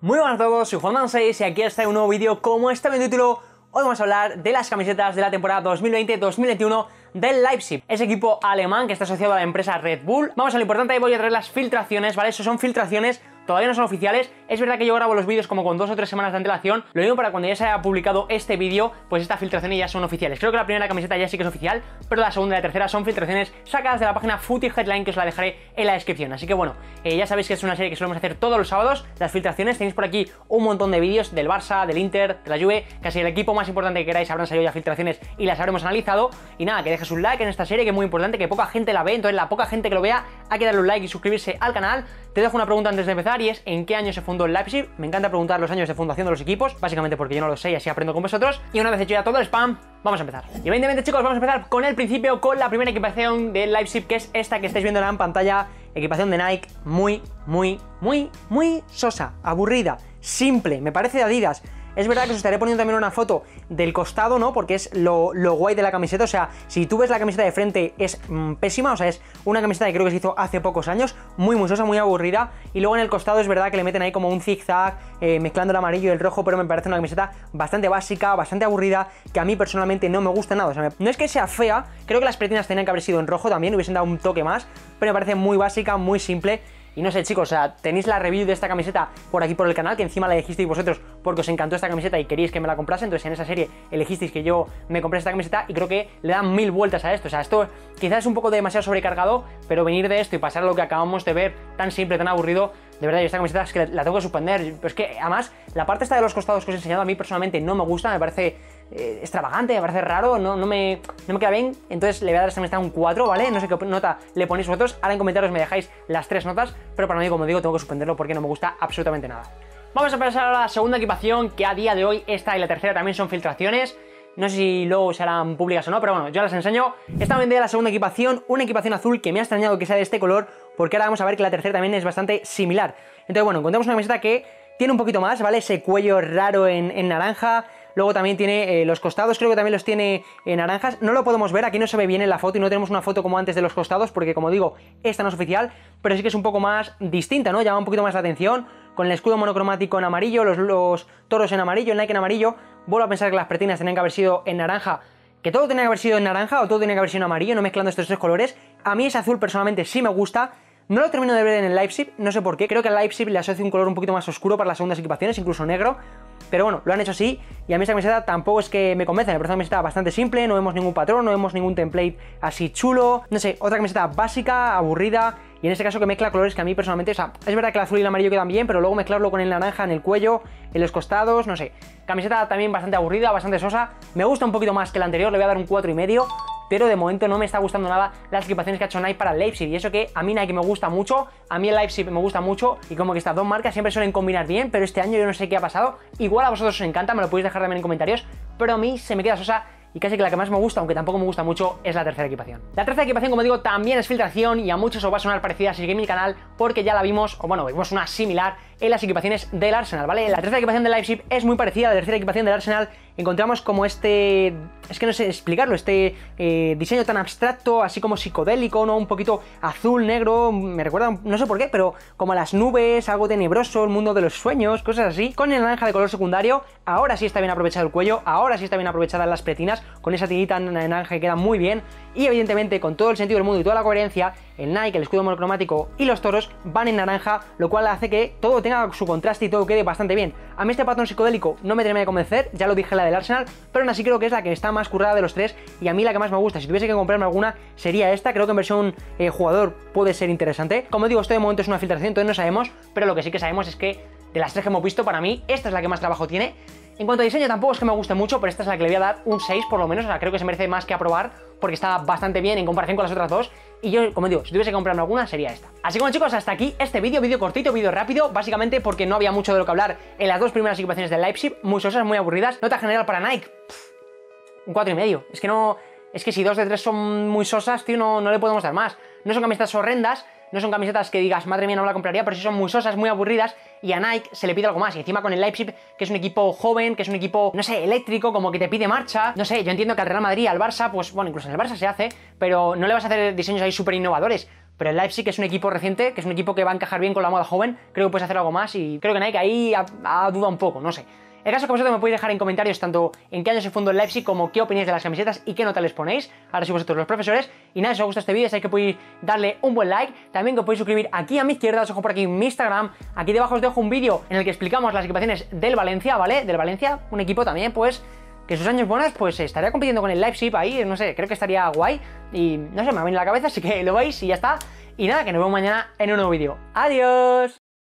Muy buenas a todos, soy Juan 6 y aquí está un nuevo vídeo como este en título. Hoy vamos a hablar de las camisetas de la temporada 2020-2021 del Leipzig, ese equipo alemán que está asociado a la empresa Red Bull. Vamos a lo importante voy a traer las filtraciones, ¿vale? Eso son filtraciones todavía no son oficiales. Es verdad que yo grabo los vídeos como con dos o tres semanas de antelación. Lo digo para cuando ya se haya publicado este vídeo, pues estas filtraciones ya son oficiales. Creo que la primera camiseta ya sí que es oficial, pero la segunda y la tercera son filtraciones sacadas de la página Footy Headline que os la dejaré en la descripción. Así que bueno, eh, ya sabéis que es una serie que solemos hacer todos los sábados. Las filtraciones, tenéis por aquí un montón de vídeos del Barça, del Inter, de la Juve, casi el equipo más importante que queráis habrán salido ya filtraciones y las habremos analizado. Y nada, que dejes un like en esta serie que es muy importante, que poca gente la ve, entonces la poca gente que lo vea hay que darle un like y suscribirse al canal. Te dejo una pregunta antes de empezar y es ¿en qué año se fundó el Leipzig? Me encanta preguntar los años de fundación de los equipos, básicamente porque yo no lo sé y así aprendo con vosotros. Y una vez hecho ya todo el spam, vamos a empezar. Y evidentemente chicos, vamos a empezar con el principio, con la primera equipación del Leipzig, que es esta que estáis viendo en pantalla, equipación de Nike, muy, muy, muy, muy sosa, aburrida, simple, me parece de Adidas. Es verdad que os estaré poniendo también una foto del costado, ¿no? Porque es lo, guay de la camiseta. O sea, si tú ves la camiseta de frente es mm, pésima. O sea, es una camiseta que creo que se hizo hace pocos años. Muy musosa, muy aburrida. Y luego en el costado es verdad que le meten ahí como un zigzag, eh, mezclando el amarillo y el rojo. Pero me parece una camiseta bastante básica, bastante aburrida. Que a mí personalmente no me gusta nada. O sea, no es que sea fea. Creo que las pretinas tenían que haber sido en rojo también. Hubiesen dado un toque más. Pero me parece muy básica, muy simple. Y no sé, chicos, o sea, tenéis la review de esta camiseta por aquí por el canal, que encima la elegisteis vosotros porque os encantó esta camiseta y queríais que me la comprase. Entonces, en esa serie elegisteis que yo me compré esta camiseta y creo que le dan mil vueltas a esto. O sea, esto quizás es un poco demasiado sobrecargado, pero venir de esto y pasar a lo que acabamos de ver tan simple, tan aburrido, de verdad, yo esta camiseta es que la tengo que suspender. Pero es que, además, la parte esta de los costados que os he enseñado a mí personalmente no me gusta, me parece eh, extravagante, me parece raro, no, no, me, no me queda bien. Entonces le voy a dar esta camiseta un 4, ¿vale? No sé qué nota le ponéis vosotros. Ahora en comentarios me dejáis las tres notas, pero para mí, como digo, tengo que suspenderlo porque no me gusta absolutamente nada. Vamos a pasar a la segunda equipación, que a día de hoy esta y la tercera también son filtraciones. No sé si luego serán públicas o no, pero bueno, yo las enseño. Esta vendida la segunda equipación, una equipación azul que me ha extrañado que sea de este color, porque ahora vamos a ver que la tercera también es bastante similar. Entonces, bueno, encontramos una camiseta que tiene un poquito más, ¿vale? Ese cuello raro en naranja, Luego también tiene eh, los costados, creo que también los tiene en naranjas. No lo podemos ver, aquí no se ve bien en la foto y no tenemos una foto como antes de los costados, porque como digo, esta no es oficial, pero sí que es un poco más distinta, ¿no? Llama un poquito más la atención, con el escudo monocromático en amarillo, los, toros en amarillo, el Nike en amarillo. Vuelvo a pensar que las pretinas tenían que haber sido en naranja, que todo tenía que haber sido en naranja o todo tenía que haber sido en amarillo, no mezclando estos tres colores. A mí ese azul personalmente sí me gusta. No lo termino de ver en el Leipzig, no sé por qué. Creo que al Leipzig le asocia un color un poquito más oscuro para las segundas equipaciones, incluso negro. Pero bueno, lo han hecho así y a mí esta camiseta tampoco es que me convence, me parece una camiseta bastante simple, no vemos ningún patrón, no vemos ningún template así chulo, no sé, otra camiseta básica, aburrida y en este caso que mezcla colores que a mí personalmente, o sea, es verdad que el azul y el amarillo quedan bien, pero luego mezclarlo con el naranja en el cuello, en los costados, no sé. Camiseta también bastante aburrida, bastante sosa, me gusta un poquito más que la anterior, le voy a dar un 4,5 y medio, pero de momento no me está gustando nada las equipaciones que ha hecho Nike para el Leipzig. Y eso que a mí Nike me gusta mucho, a mí el Leipzig me gusta mucho, y como que estas dos marcas siempre suelen combinar bien, pero este año yo no sé qué ha pasado. Igual a vosotros os encanta, me lo podéis dejar también en comentarios, pero a mí se me queda sosa y casi que la que más me gusta, aunque tampoco me gusta mucho, es la tercera equipación. La tercera equipación, como digo, también es filtración y a muchos os va a sonar parecida si seguís mi canal porque ya la vimos, o bueno, vimos una similar en las equipaciones del Arsenal, ¿vale? La tercera equipación del Leipzig es muy parecida a la tercera equipación del Arsenal. Encontramos como este... es que no sé explicarlo, este eh, diseño tan abstracto, así como psicodélico, ¿no? Un poquito azul, negro, me recuerda, no sé por qué, pero como las nubes, algo tenebroso, el mundo de los sueños, cosas así. Con el naranja de color secundario, ahora sí está bien aprovechado el cuello, ahora sí está bien aprovechada las pretinas, con esa tirita naranja que queda muy bien. Y evidentemente, con todo el sentido del mundo y toda la coherencia, el Nike, el escudo monocromático y los toros van en naranja, lo cual hace que todo tenga su contraste y todo quede bastante bien. A mí este patrón psicodélico no me termina de convencer, ya lo dije la del Arsenal, pero aún así creo que es la que está más currada de los tres y a mí la que más me gusta. Si tuviese que comprarme alguna sería esta, creo que en versión eh, jugador puede ser interesante. Como digo, esto de momento es una filtración, entonces no sabemos, pero lo que sí que sabemos es que de las tres que hemos visto, para mí esta es la que más trabajo tiene. En cuanto a diseño tampoco es que me guste mucho, pero esta es la que le voy a dar un 6 por lo menos, o sea, creo que se merece más que aprobar porque está bastante bien en comparación con las otras dos y yo, como digo, si tuviese que comprarme alguna sería esta. Así que bueno chicos, hasta aquí este vídeo, vídeo cortito, vídeo rápido, básicamente porque no había mucho de lo que hablar en las dos primeras equipaciones del Leipzig, muy sosas, muy aburridas. Nota general para Nike, un 4,5. Es que no... Es que si dos de tres son muy sosas, tío, no, no le podemos dar más. No son camisetas horrendas, no son camisetas que digas, madre mía, no la compraría, pero sí son muy sosas, muy aburridas, y a Nike se le pide algo más. Y encima con el Leipzig, que es un equipo joven, que es un equipo, no sé, eléctrico, como que te pide marcha. No sé, yo entiendo que al Real Madrid, al Barça, pues bueno, incluso en el Barça se hace, pero no le vas a hacer diseños ahí súper innovadores. Pero el Leipzig es un equipo reciente, que es un equipo que va a encajar bien con la moda joven, creo que puedes hacer algo más y creo que Nike ahí ha, ha dudado un poco, no sé. El caso es que vosotros me podéis dejar en comentarios tanto en qué año se fundó el Leipzig como qué opináis de las camisetas y qué nota les ponéis. Ahora sí vosotros los profesores. Y nada, si os gusta este vídeo, sabéis que podéis darle un buen like. También que os podéis suscribir aquí a mi izquierda, os dejo por aquí mi Instagram. Aquí debajo os dejo un vídeo en el que explicamos las equipaciones del Valencia, ¿vale? Del Valencia, un equipo también, pues que sus años buenos, pues estaría compitiendo con el Leipzig ahí, no sé, creo que estaría guay. Y no sé, me ha venido a la cabeza, así que lo veis y ya está. Y nada, que nos vemos mañana en un nuevo vídeo. ¡Adiós!